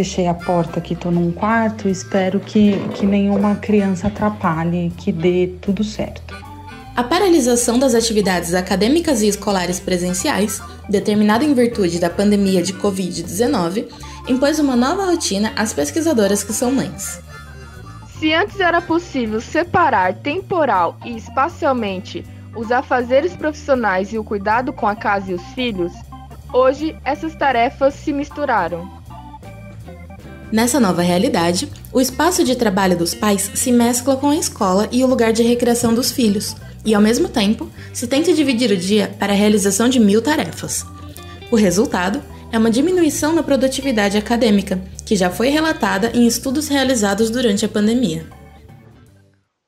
fechei a porta aqui, tô num quarto, espero que, que nenhuma criança atrapalhe, que dê tudo certo. A paralisação das atividades acadêmicas e escolares presenciais, determinada em virtude da pandemia de Covid-19, impôs uma nova rotina às pesquisadoras que são mães. Se antes era possível separar temporal e espacialmente os afazeres profissionais e o cuidado com a casa e os filhos, hoje essas tarefas se misturaram. Nessa nova realidade, o espaço de trabalho dos pais se mescla com a escola e o lugar de recreação dos filhos, e ao mesmo tempo se tenta dividir o dia para a realização de mil tarefas. O resultado é uma diminuição na produtividade acadêmica, que já foi relatada em estudos realizados durante a pandemia.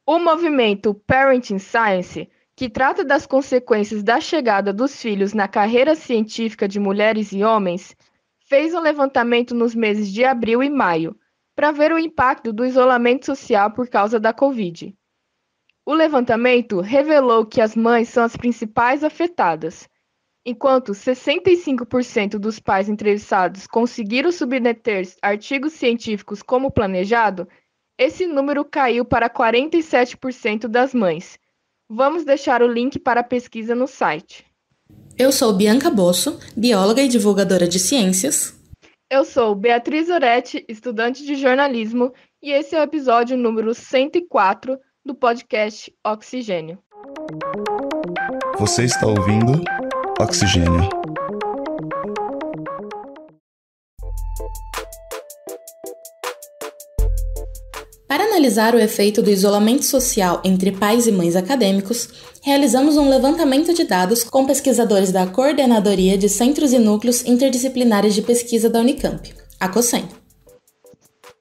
O movimento Parenting Science, que trata das consequências da chegada dos filhos na carreira científica de mulheres e homens, fez um levantamento nos meses de abril e maio para ver o impacto do isolamento social por causa da Covid. O levantamento revelou que as mães são as principais afetadas. Enquanto 65% dos pais entrevistados conseguiram submeter artigos científicos como planejado, esse número caiu para 47% das mães. Vamos deixar o link para a pesquisa no site. Eu sou Bianca Bosso, bióloga e divulgadora de ciências. Eu sou Beatriz Oretti, estudante de jornalismo, e esse é o episódio número 104 do podcast Oxigênio. Você está ouvindo Oxigênio. Para analisar o efeito do isolamento social entre pais e mães acadêmicos, realizamos um levantamento de dados com pesquisadores da Coordenadoria de Centros e Núcleos Interdisciplinares de Pesquisa da Unicamp, a COSEM.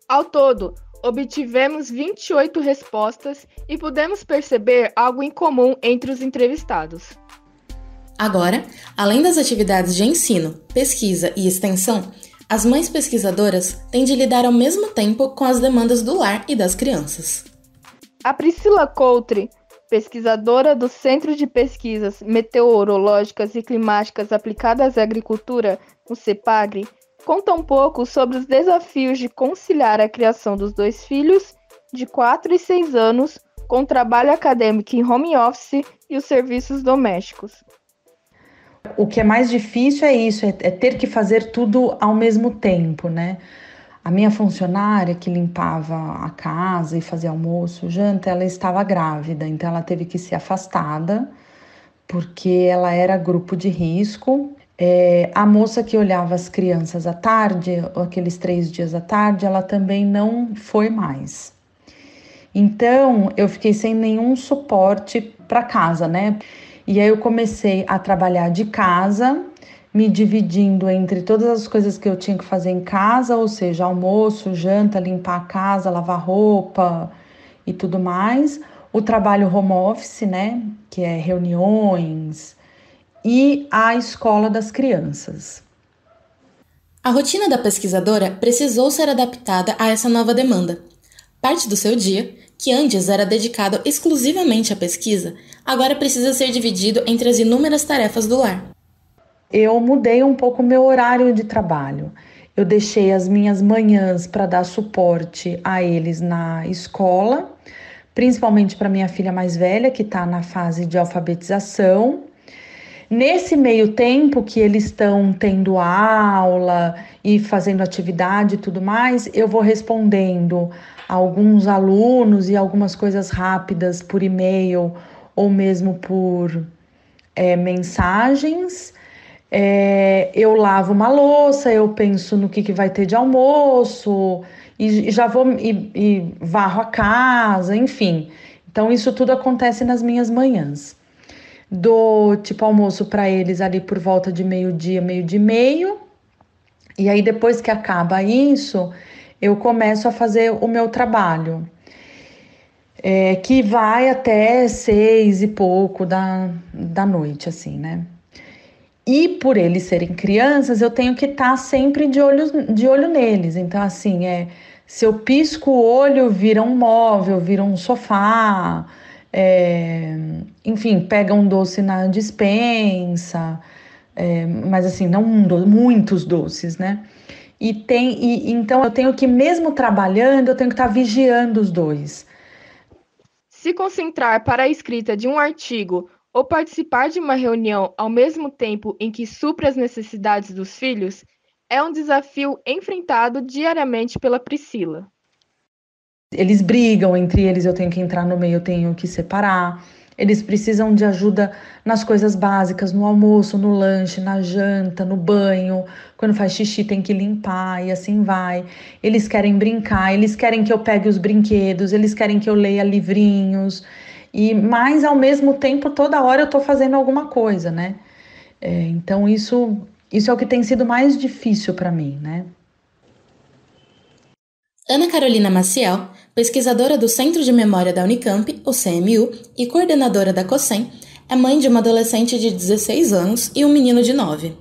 Ao todo, obtivemos 28 respostas e pudemos perceber algo em comum entre os entrevistados. Agora, além das atividades de ensino, pesquisa e extensão, as mães pesquisadoras têm de lidar ao mesmo tempo com as demandas do lar e das crianças. A Priscila Coutre, pesquisadora do Centro de Pesquisas Meteorológicas e Climáticas Aplicadas à Agricultura, o CEPAGRE, conta um pouco sobre os desafios de conciliar a criação dos dois filhos, de 4 e 6 anos, com o trabalho acadêmico em home office e os serviços domésticos. O que é mais difícil é isso, é, é ter que fazer tudo ao mesmo tempo, né? A minha funcionária que limpava a casa e fazia almoço, janta, ela estava grávida, então ela teve que ser afastada porque ela era grupo de risco. É, a moça que olhava as crianças à tarde, aqueles três dias à tarde, ela também não foi mais. Então eu fiquei sem nenhum suporte para casa, né? E aí eu comecei a trabalhar de casa, me dividindo entre todas as coisas que eu tinha que fazer em casa, ou seja, almoço, janta, limpar a casa, lavar roupa e tudo mais. O trabalho home office, né, que é reuniões, e a escola das crianças. A rotina da pesquisadora precisou ser adaptada a essa nova demanda. Parte do seu dia que antes era dedicado exclusivamente à pesquisa, agora precisa ser dividido entre as inúmeras tarefas do lar. Eu mudei um pouco meu horário de trabalho. Eu deixei as minhas manhãs para dar suporte a eles na escola, principalmente para minha filha mais velha, que está na fase de alfabetização. Nesse meio tempo que eles estão tendo aula e fazendo atividade e tudo mais, eu vou respondendo alguns alunos e algumas coisas rápidas por e-mail ou mesmo por é, mensagens. É, eu lavo uma louça, eu penso no que, que vai ter de almoço e, e já vou e, e varro a casa, enfim. Então, isso tudo acontece nas minhas manhãs. Dou tipo almoço para eles ali por volta de meio-dia, meio-dia e meio. E aí, depois que acaba isso, eu começo a fazer o meu trabalho, é, que vai até seis e pouco da, da noite, assim, né? E por eles serem crianças, eu tenho que estar tá sempre de olho, de olho neles. Então, assim, é, se eu pisco o olho, vira um móvel, vira um sofá, é, enfim, pega um doce na dispensa, é, mas assim, não um doce, muitos doces, né? E tem e então eu tenho que mesmo trabalhando, eu tenho que estar tá vigiando os dois. Se concentrar para a escrita de um artigo ou participar de uma reunião ao mesmo tempo em que supra as necessidades dos filhos é um desafio enfrentado diariamente pela Priscila. Eles brigam entre eles, eu tenho que entrar no meio, eu tenho que separar. Eles precisam de ajuda nas coisas básicas, no almoço, no lanche, na janta, no banho. Quando faz xixi, tem que limpar e assim vai. Eles querem brincar, eles querem que eu pegue os brinquedos, eles querem que eu leia livrinhos. E mas ao mesmo tempo, toda hora eu estou fazendo alguma coisa, né? É, então isso isso é o que tem sido mais difícil para mim, né? Ana Carolina Maciel, pesquisadora do Centro de Memória da Unicamp, o CMU, e coordenadora da COSEM, é mãe de uma adolescente de 16 anos e um menino de 9.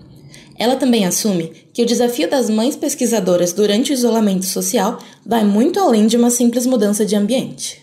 Ela também assume que o desafio das mães pesquisadoras durante o isolamento social vai muito além de uma simples mudança de ambiente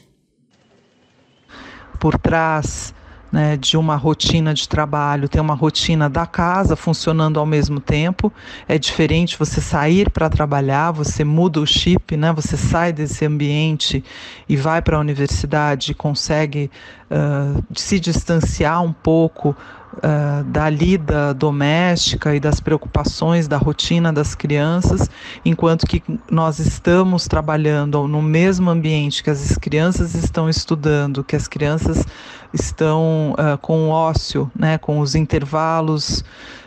por trás né, de uma rotina de trabalho, tem uma rotina da casa funcionando ao mesmo tempo. É diferente você sair para trabalhar, você muda o chip, né, você sai desse ambiente e vai para a universidade e consegue uh, se distanciar um pouco uh, da lida doméstica e das preocupações da rotina das crianças, enquanto que nós estamos trabalhando no mesmo ambiente que as crianças estão estudando, que as crianças estão uh, com o ócio, né, com os intervalos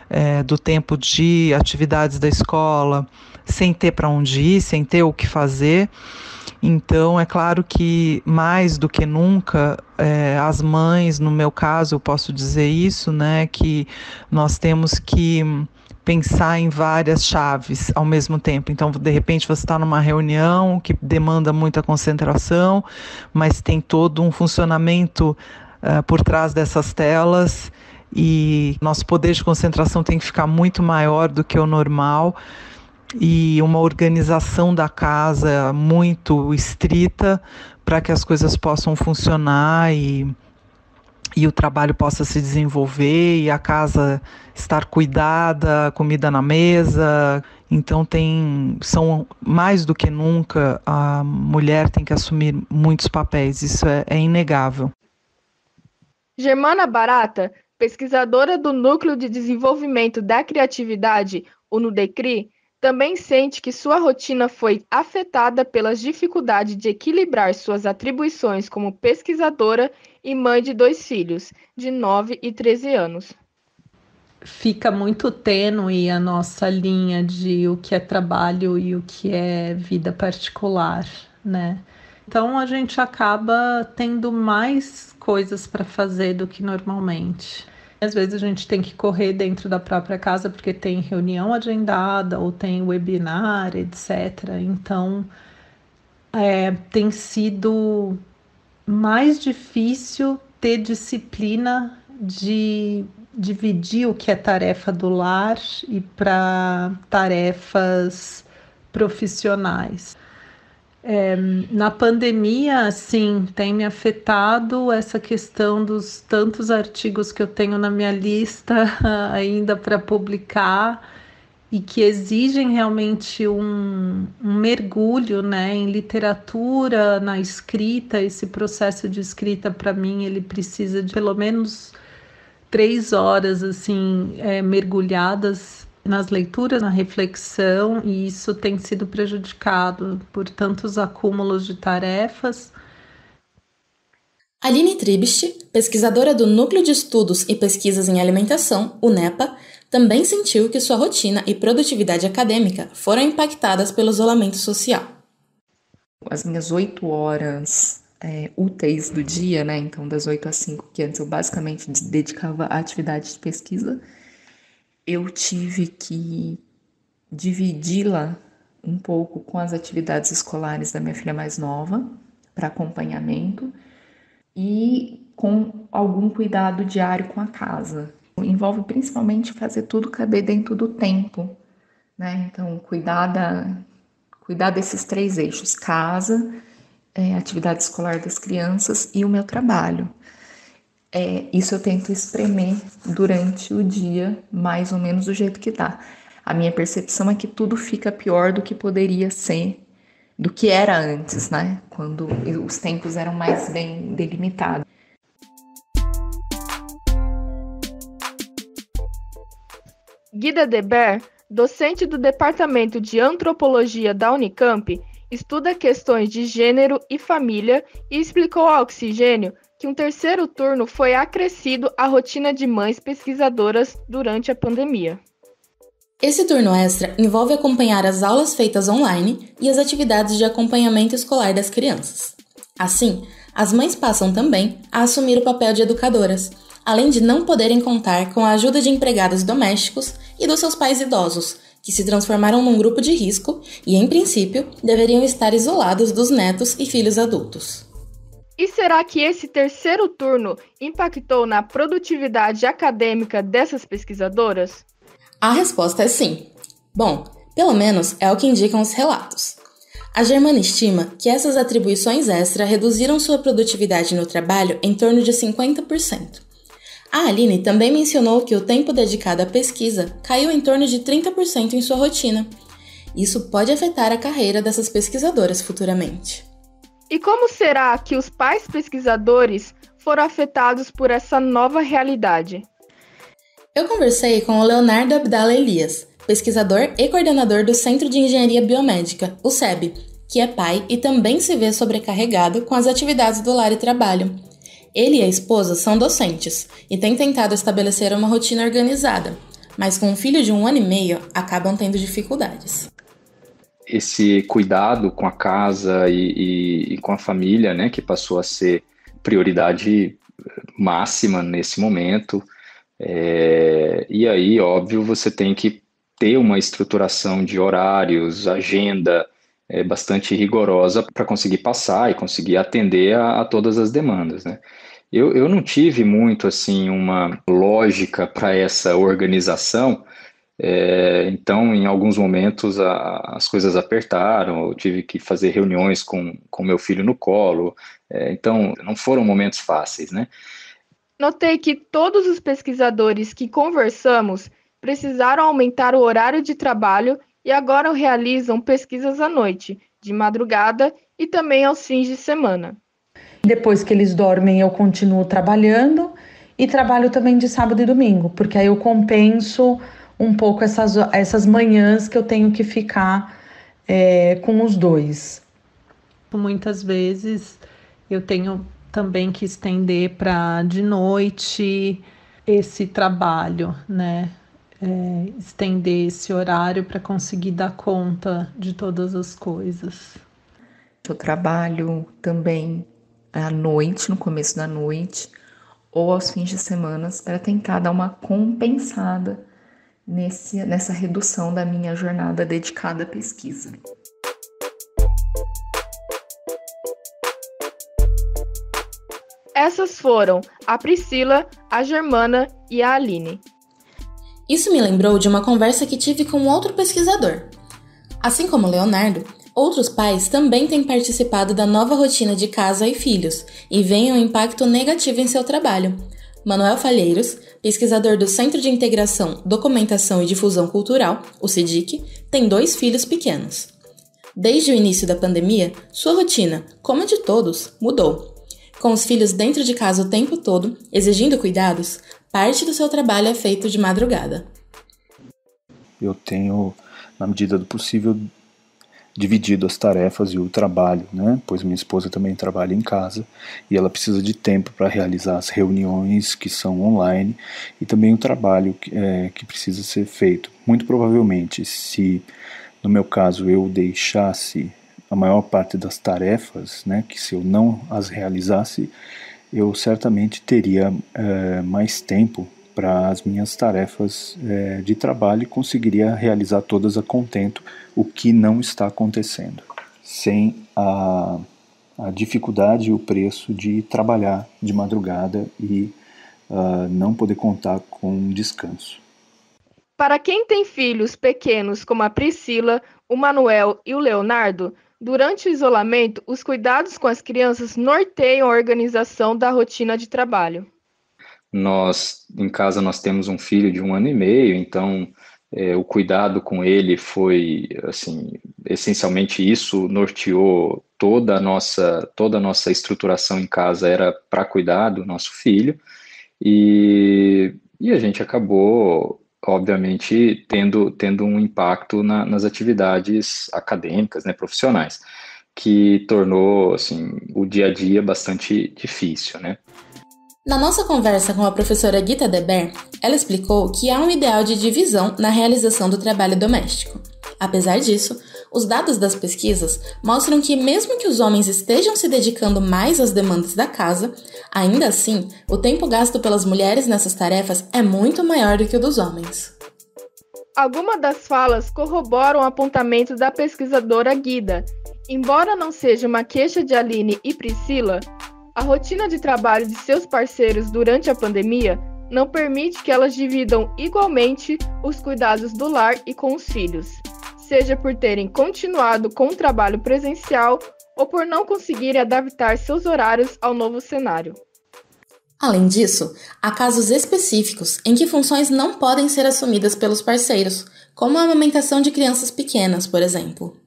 uh, do tempo de atividades da escola, sem ter para onde ir, sem ter o que fazer. Então, é claro que mais do que nunca, é, as mães, no meu caso, eu posso dizer isso, né, que nós temos que pensar em várias chaves ao mesmo tempo. Então, de repente, você está numa reunião que demanda muita concentração, mas tem todo um funcionamento uh, por trás dessas telas e nosso poder de concentração tem que ficar muito maior do que o normal e uma organização da casa muito estrita para que as coisas possam funcionar e, e o trabalho possa se desenvolver e a casa estar cuidada, comida na mesa. Então tem são mais do que nunca a mulher tem que assumir muitos papéis, isso é, é inegável. Germana Barata, pesquisadora do Núcleo de Desenvolvimento da Criatividade, o NUDECRI, também sente que sua rotina foi afetada pelas dificuldades de equilibrar suas atribuições como pesquisadora e mãe de dois filhos, de 9 e 13 anos. Fica muito tênue a nossa linha de o que é trabalho e o que é vida particular, né? Então a gente acaba tendo mais coisas para fazer do que normalmente. Às vezes a gente tem que correr dentro da própria casa porque tem reunião agendada ou tem webinar, etc. Então é, tem sido mais difícil ter disciplina de dividir o que é tarefa do lar e para tarefas profissionais. É, na pandemia, sim, tem me afetado essa questão dos tantos artigos que eu tenho na minha lista ainda para publicar e que exigem realmente um, um, mergulho né, em literatura, na escrita. Esse processo de escrita, para mim, ele precisa de pelo menos três horas assim é, mergulhadas nas leituras, na reflexão, e isso tem sido prejudicado por tantos acúmulos de tarefas. Aline Tribist, pesquisadora do Núcleo de Estudos e Pesquisas em Alimentação, o NEPA, também sentiu que sua rotina e produtividade acadêmica foram impactadas pelo isolamento social. As minhas oito horas é, úteis do dia, né? Então, das oito às cinco, que antes eu basicamente dedicava à atividade de pesquisa, eu tive que dividi-la um pouco com as atividades escolares da minha filha mais nova, para acompanhamento, e com algum cuidado diário com a casa. Envolve principalmente fazer tudo caber dentro do tempo, né? Então, cuidar, da, cuidar desses três eixos: casa, é, atividade escolar das crianças e o meu trabalho. É, isso eu tento espremer durante o dia, mais ou menos do jeito que dá. a minha percepção é que tudo fica pior do que poderia ser, do que era antes, né? Quando os tempos eram mais bem delimitados. Guida Deber, docente do Departamento de Antropologia da Unicamp, estuda questões de gênero e família e explicou ao Oxigênio que um terceiro turno foi acrescido à rotina de mães pesquisadoras durante a pandemia. Esse turno extra envolve acompanhar as aulas feitas online e as atividades de acompanhamento escolar das crianças. Assim, as mães passam também a assumir o papel de educadoras, além de não poderem contar com a ajuda de empregados domésticos e dos seus pais idosos, que se transformaram num grupo de risco e, em princípio, deveriam estar isolados dos netos e filhos adultos. E será que esse terceiro turno impactou na produtividade acadêmica dessas pesquisadoras? A resposta é sim. Bom, pelo menos é o que indicam os relatos. A Germana estima que essas atribuições extra reduziram sua produtividade no trabalho em torno de 50%. A Aline também mencionou que o tempo dedicado à pesquisa caiu em torno de 30% em sua rotina. Isso pode afetar a carreira dessas pesquisadoras futuramente. E como será que os pais pesquisadores foram afetados por essa nova realidade? Eu conversei com o Leonardo Abdala Elias, pesquisador e coordenador do Centro de Engenharia Biomédica, o SEB, que é pai e também se vê sobrecarregado com as atividades do lar e trabalho. Ele e a esposa são docentes e têm tentado estabelecer uma rotina organizada, mas com um filho de um ano e meio acabam tendo dificuldades esse cuidado com a casa e, e, e, com a família, né, que passou a ser prioridade máxima nesse momento. É, e aí, óbvio, você tem que ter uma estruturação de horários, agenda é, bastante rigorosa para conseguir passar e conseguir atender a, a todas as demandas, né? Eu, eu não tive muito assim uma lógica para essa organização, é, então, em alguns momentos, a, as coisas apertaram, eu tive que fazer reuniões com, com meu filho no colo, é, então, não foram momentos fáceis, né? Notei que todos os pesquisadores que conversamos precisaram aumentar o horário de trabalho e agora realizam pesquisas à noite, de madrugada e também aos fins de semana. Depois que eles dormem, eu continuo trabalhando e trabalho também de sábado e domingo, porque aí eu compenso um pouco essas, essas manhãs que eu tenho que ficar é, com os dois. Muitas vezes eu tenho também que estender para de noite esse trabalho, né? É, estender esse horário para conseguir dar conta de todas as coisas. Eu trabalho também à noite, no começo da noite, ou aos fins de semana, para tentar dar uma compensada nesse, nessa redução da minha jornada dedicada à pesquisa. Essas foram a Priscila, a Germana e a Aline. Isso me lembrou de uma conversa que tive com outro pesquisador. Assim como Leonardo, outros pais também têm participado da nova rotina de casa e filhos e veem um impacto negativo em seu trabalho. Manuel Falheiros, pesquisador do Centro de Integração, Documentação e Difusão Cultural, o CIDIC, tem dois filhos pequenos. Desde o início da pandemia, sua rotina, como a de todos, mudou. Com os filhos dentro de casa o tempo todo, exigindo cuidados, parte do seu trabalho é feito de madrugada. Eu tenho, na medida do possível, dividido as tarefas e o trabalho, né? Pois minha esposa também trabalha em casa e ela precisa de tempo para realizar as reuniões que são online e também o trabalho que, é, que precisa ser feito. Muito provavelmente, se no meu caso eu deixasse a maior parte das tarefas, né? Que se eu não as realizasse, eu certamente teria é, mais tempo para as minhas tarefas é, de trabalho e conseguiria realizar todas a contento, o que não está acontecendo, sem a, a dificuldade e o preço de trabalhar de madrugada e uh, não poder contar com descanso. Para quem tem filhos pequenos como a Priscila, o Manuel e o Leonardo, durante o isolamento, os cuidados com as crianças norteiam a organização da rotina de trabalho. Nós, em casa, nós temos um filho de um ano e meio, então é, o cuidado com ele foi, assim, essencialmente isso norteou toda a nossa toda a nossa estruturação em casa era para cuidar do nosso filho. E, e a gente acabou obviamente tendo tendo um impacto na, nas atividades acadêmicas né profissionais que tornou assim o dia a dia bastante difícil né na nossa conversa com a professora Gita Deber, ela explicou que há um ideal de divisão na realização do trabalho doméstico. Apesar disso, os dados das pesquisas mostram que, mesmo que os homens estejam se dedicando mais às demandas da casa, ainda assim, o tempo gasto pelas mulheres nessas tarefas é muito maior do que o dos homens. Algumas das falas corroboram o apontamento da pesquisadora Guida. Embora não seja uma queixa de Aline e Priscila, a rotina de trabalho de seus parceiros durante a pandemia não permite que elas dividam igualmente os cuidados do lar e com os filhos, seja por terem continuado com o trabalho presencial ou por não conseguirem adaptar seus horários ao novo cenário. Além disso, há casos específicos em que funções não podem ser assumidas pelos parceiros, como a amamentação de crianças pequenas, por exemplo.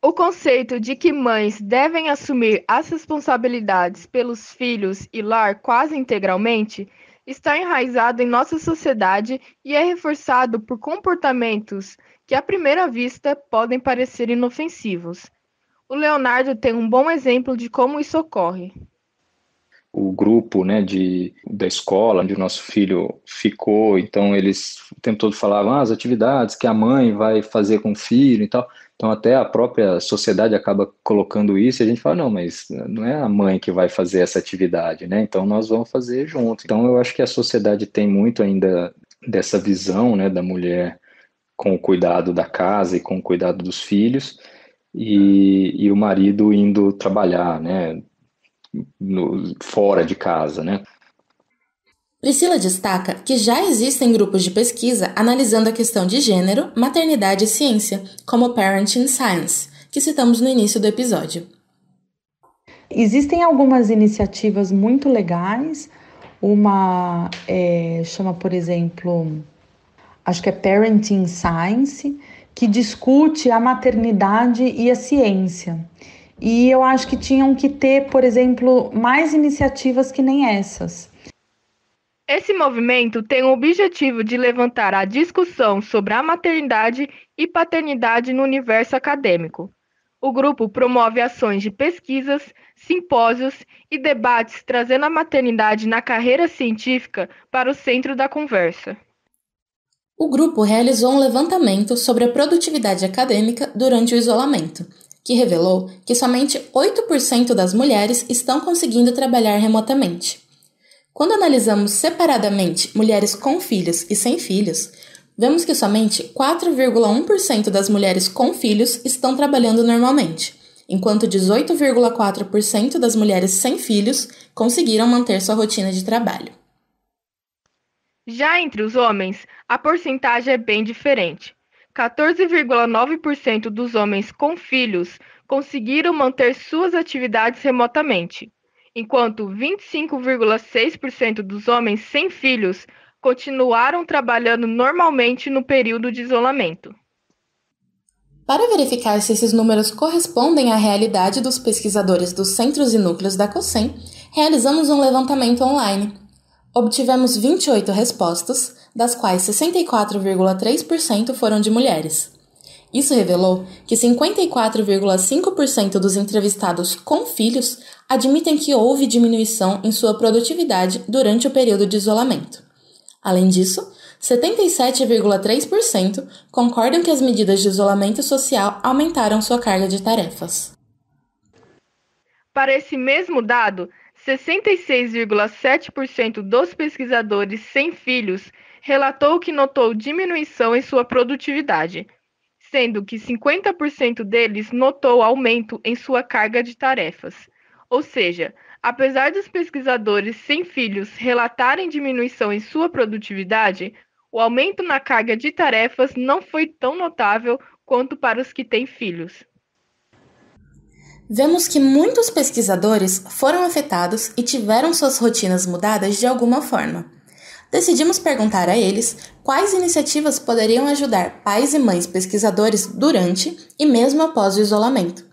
O conceito de que mães devem assumir as responsabilidades pelos filhos e lar quase integralmente está enraizado em nossa sociedade e é reforçado por comportamentos que, à primeira vista, podem parecer inofensivos. O Leonardo tem um bom exemplo de como isso ocorre o grupo né, de, da escola onde o nosso filho ficou, então eles o tempo todo falavam ah, as atividades que a mãe vai fazer com o filho e tal. Então até a própria sociedade acaba colocando isso e a gente fala, não, mas não é a mãe que vai fazer essa atividade, né? Então nós vamos fazer junto. Então eu acho que a sociedade tem muito ainda dessa visão né, da mulher com o cuidado da casa e com o cuidado dos filhos, e, e o marido indo trabalhar, né? no, fora de casa, né? Priscila destaca que já existem grupos de pesquisa analisando a questão de gênero, maternidade e ciência, como Parenting Science, que citamos no início do episódio. Existem algumas iniciativas muito legais. Uma é, chama, por exemplo, acho que é Parenting Science, que discute a maternidade e a ciência. E eu acho que tinham que ter, por exemplo, mais iniciativas que nem essas. Esse movimento tem o objetivo de levantar a discussão sobre a maternidade e paternidade no universo acadêmico. O grupo promove ações de pesquisas, simpósios e debates trazendo a maternidade na carreira científica para o centro da conversa. O grupo realizou um levantamento sobre a produtividade acadêmica durante o isolamento que revelou que somente 8% das mulheres estão conseguindo trabalhar remotamente. Quando analisamos separadamente mulheres com filhos e sem filhos, vemos que somente 4,1% das mulheres com filhos estão trabalhando normalmente, enquanto 18,4% das mulheres sem filhos conseguiram manter sua rotina de trabalho. Já entre os homens, a porcentagem é bem diferente. 14,9% dos homens com filhos conseguiram manter suas atividades remotamente, enquanto 25,6% dos homens sem filhos continuaram trabalhando normalmente no período de isolamento. Para verificar se esses números correspondem à realidade dos pesquisadores dos centros e núcleos da COSEM, realizamos um levantamento online. Obtivemos 28 respostas, das quais 64,3% foram de mulheres. Isso revelou que 54,5% dos entrevistados com filhos admitem que houve diminuição em sua produtividade durante o período de isolamento. Além disso, 77,3% concordam que as medidas de isolamento social aumentaram sua carga de tarefas. Para esse mesmo dado, 66,7% dos pesquisadores sem filhos relatou que notou diminuição em sua produtividade, sendo que 50% deles notou aumento em sua carga de tarefas. Ou seja, apesar dos pesquisadores sem filhos relatarem diminuição em sua produtividade, o aumento na carga de tarefas não foi tão notável quanto para os que têm filhos. Vemos que muitos pesquisadores foram afetados e tiveram suas rotinas mudadas de alguma forma. Decidimos perguntar a eles quais iniciativas poderiam ajudar pais e mães pesquisadores durante e mesmo após o isolamento.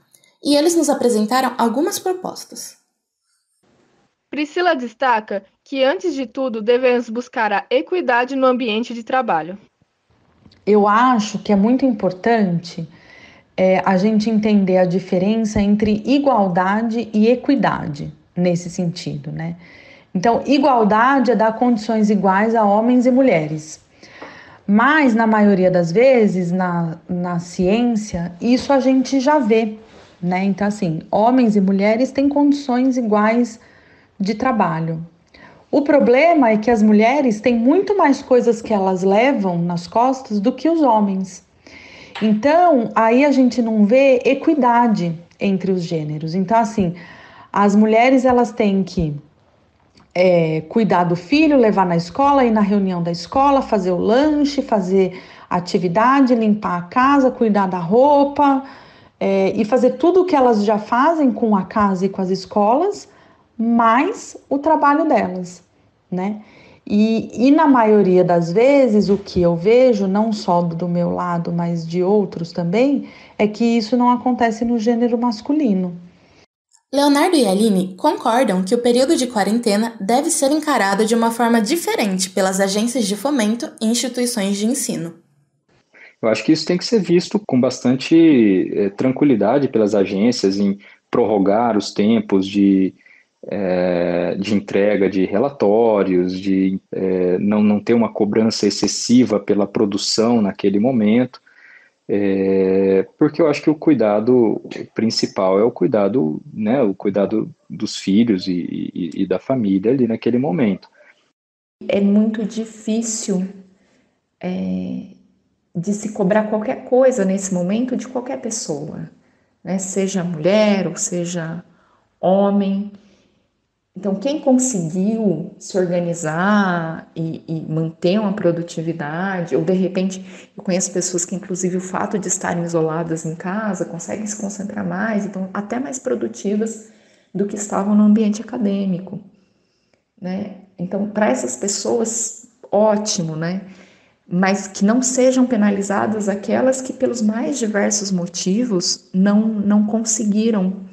E eles nos apresentaram algumas propostas. Priscila destaca que, antes de tudo, devemos buscar a equidade no ambiente de trabalho. Eu acho que é muito importante é, a gente entender a diferença entre igualdade e equidade nesse sentido, né? Então, igualdade é dar condições iguais a homens e mulheres. Mas, na maioria das vezes, na, na ciência, isso a gente já vê, né? Então, assim, homens e mulheres têm condições iguais de trabalho. O problema é que as mulheres têm muito mais coisas que elas levam nas costas do que os homens. Então, aí a gente não vê equidade entre os gêneros. Então, assim, as mulheres elas têm que é, cuidar do filho, levar na escola, ir na reunião da escola, fazer o lanche, fazer atividade, limpar a casa, cuidar da roupa é, e fazer tudo o que elas já fazem com a casa e com as escolas, mais o trabalho delas, né? E, e na maioria das vezes, o que eu vejo, não só do meu lado, mas de outros também, é que isso não acontece no gênero masculino. Leonardo e Aline concordam que o período de quarentena deve ser encarado de uma forma diferente pelas agências de fomento e instituições de ensino. Eu acho que isso tem que ser visto com bastante é, tranquilidade pelas agências em prorrogar os tempos de é, de entrega de relatórios, de é, não, não ter uma cobrança excessiva pela produção naquele momento, é, porque eu acho que o cuidado principal é o cuidado, né, o cuidado dos filhos e, e, e da família ali naquele momento. É muito difícil é, de se cobrar qualquer coisa nesse momento de qualquer pessoa, né, seja mulher ou seja homem. Então, quem conseguiu se organizar e, e, manter uma produtividade, ou de repente, eu conheço pessoas que, inclusive, o fato de estarem isoladas em casa, conseguem se concentrar mais, então, até mais produtivas do que estavam no ambiente acadêmico, né? Então, para essas pessoas, ótimo, né? Mas que não sejam penalizadas aquelas que, pelos mais diversos motivos, não, não conseguiram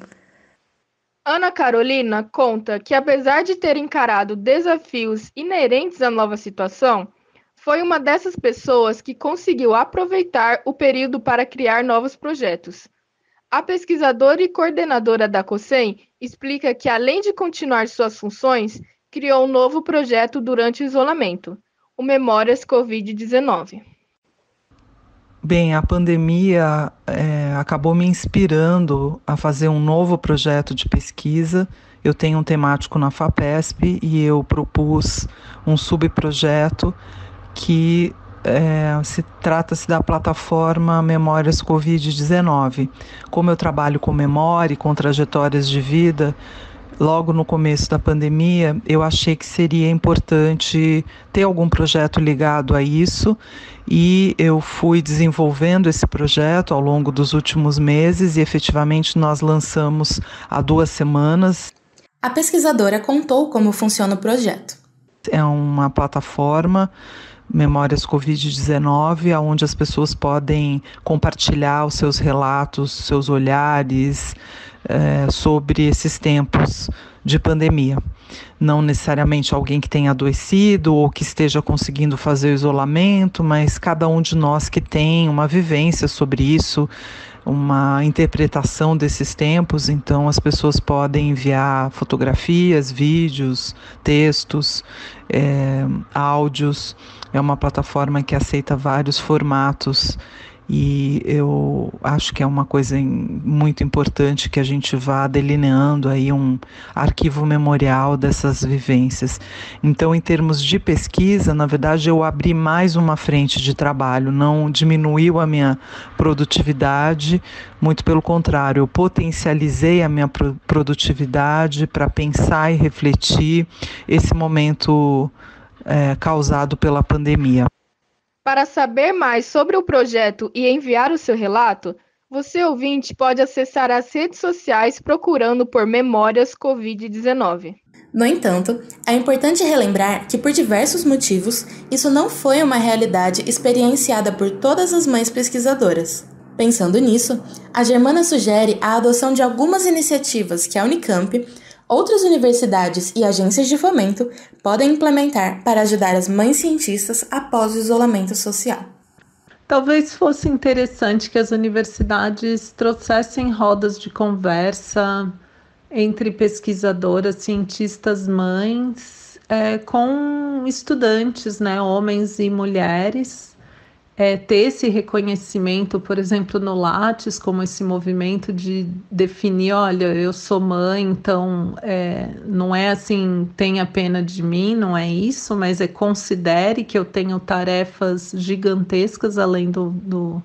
Ana Carolina conta que, apesar de ter encarado desafios inerentes à nova situação, foi uma dessas pessoas que conseguiu aproveitar o período para criar novos projetos. A pesquisadora e coordenadora da COSEM explica que, além de continuar suas funções, criou um novo projeto durante o isolamento, o Memórias Covid-19. Bem, a pandemia é, acabou me inspirando a fazer um novo projeto de pesquisa. Eu tenho um temático na FAPESP e eu propus um subprojeto que é, se trata-se da plataforma Memórias Covid-19. Como eu trabalho com memória e com trajetórias de vida, logo no começo da pandemia, eu achei que seria importante ter algum projeto ligado a isso e eu fui desenvolvendo esse projeto ao longo dos últimos meses e efetivamente nós lançamos há duas semanas. A pesquisadora contou como funciona o projeto. É uma plataforma Memórias Covid-19, onde as pessoas podem compartilhar os seus relatos, seus olhares é, sobre esses tempos de pandemia. Não necessariamente alguém que tenha adoecido ou que esteja conseguindo fazer o isolamento, mas cada um de nós que tem uma vivência sobre isso, uma interpretação desses tempos, então as pessoas podem enviar fotografias, vídeos, textos, é, áudios. É uma plataforma que aceita vários formatos e eu acho que é uma coisa muito importante que a gente vá delineando aí um arquivo memorial dessas vivências. Então, em termos de pesquisa, na verdade, eu abri mais uma frente de trabalho, não diminuiu a minha produtividade, muito pelo contrário, eu potencializei a minha produtividade para pensar e refletir esse momento é, causado pela pandemia. Para saber mais sobre o projeto e enviar o seu relato, você ouvinte pode acessar as redes sociais procurando por Memórias Covid-19. No entanto, é importante relembrar que, por diversos motivos, isso não foi uma realidade experienciada por todas as mães pesquisadoras. Pensando nisso, a Germana sugere a adoção de algumas iniciativas que a Unicamp, outras universidades e agências de fomento podem implementar para ajudar as mães cientistas após o isolamento social. Talvez fosse interessante que as universidades trouxessem rodas de conversa entre pesquisadoras, cientistas, mães, é, com estudantes, né, homens e mulheres, é, ter esse reconhecimento, por exemplo, no Lattes, como esse movimento de definir, olha, eu sou mãe, então é, não é assim, tenha pena de mim, não é isso, mas é considere que eu tenho tarefas gigantescas além do, do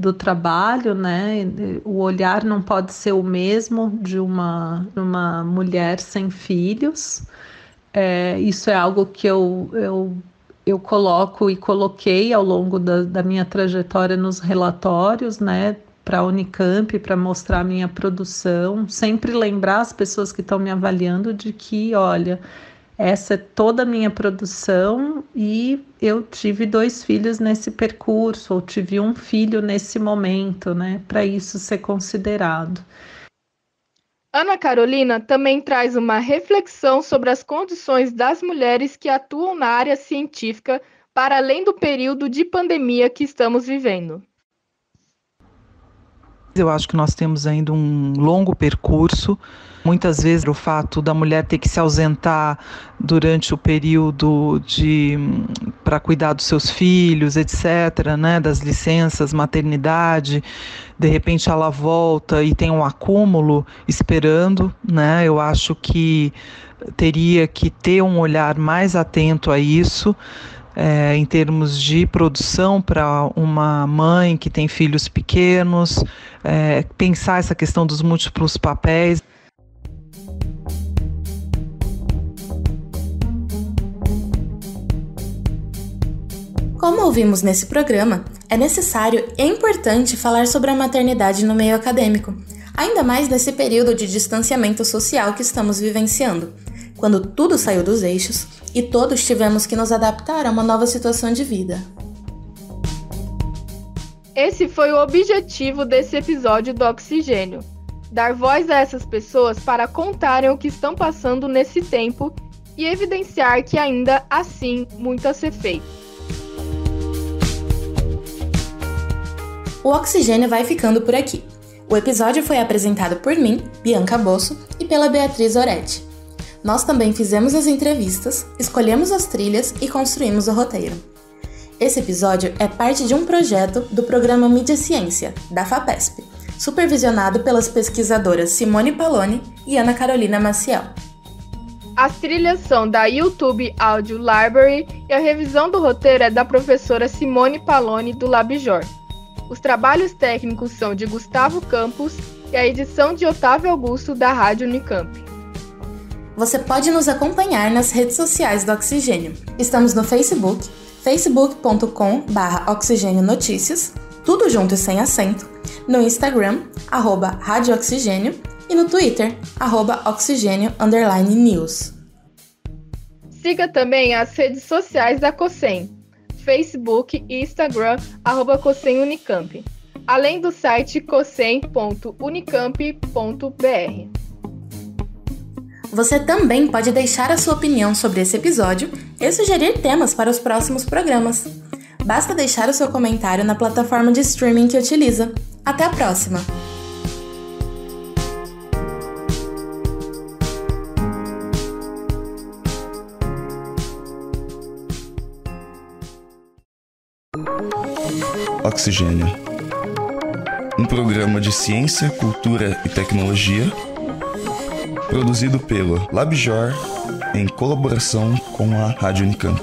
do trabalho, né? O olhar não pode ser o mesmo de uma, uma mulher sem filhos. É, isso é algo que eu, eu, eu coloco e coloquei ao longo da, da minha trajetória nos relatórios, né? Para a Unicamp, para mostrar a minha produção, sempre lembrar as pessoas que estão me avaliando de que, olha, essa é toda a minha produção e eu tive dois filhos nesse percurso, ou tive um filho nesse momento, né, para isso ser considerado. Ana Carolina também traz uma reflexão sobre as condições das mulheres que atuam na área científica para além do período de pandemia que estamos vivendo. Eu acho que nós temos ainda um longo percurso. Muitas vezes o fato da mulher ter que se ausentar durante o período de para cuidar dos seus filhos, etc., né, das licenças, maternidade, de repente ela volta e tem um acúmulo esperando, né? Eu acho que teria que ter um olhar mais atento a isso é, em termos de produção para uma mãe que tem filhos pequenos, é, pensar essa questão dos múltiplos papéis. Como ouvimos nesse programa, é necessário e importante falar sobre a maternidade no meio acadêmico, ainda mais nesse período de distanciamento social que estamos vivenciando, quando tudo saiu dos eixos e todos tivemos que nos adaptar a uma nova situação de vida. Esse foi o objetivo desse episódio do Oxigênio: dar voz a essas pessoas para contarem o que estão passando nesse tempo e evidenciar que ainda assim muito a ser feito. O Oxigênio vai ficando por aqui. O episódio foi apresentado por mim, Bianca Bosso, e pela Beatriz Oretti. Nós também fizemos as entrevistas, escolhemos as trilhas e construímos o roteiro. Esse episódio é parte de um projeto do programa Mídia Ciência, da FAPESP, supervisionado pelas pesquisadoras Simone Paloni e Ana Carolina Maciel. As trilhas são da YouTube Audio Library e a revisão do roteiro é da professora Simone Paloni do Labjor. Os trabalhos técnicos são de Gustavo Campos e a edição de Otávio Augusto da Rádio Unicamp. Você pode nos acompanhar nas redes sociais do Oxigênio. Estamos no Facebook, facebook.com.br Oxigênio Notícias, tudo junto e sem acento, no Instagram, arroba Rádio Oxigênio, e no Twitter, arroba Oxigênio News. Siga também as redes sociais da COSEM, Facebook e Instagram, arroba Unicamp, além do site cosem.unicamp.br. Você também pode deixar a sua opinião sobre esse episódio e sugerir temas para os próximos programas. Basta deixar o seu comentário na plataforma de streaming que utiliza. Até a próxima! Oxigênio. Um programa de ciência, cultura e tecnologia produzido pelo LabJor em colaboração com a Rádio Unicamp.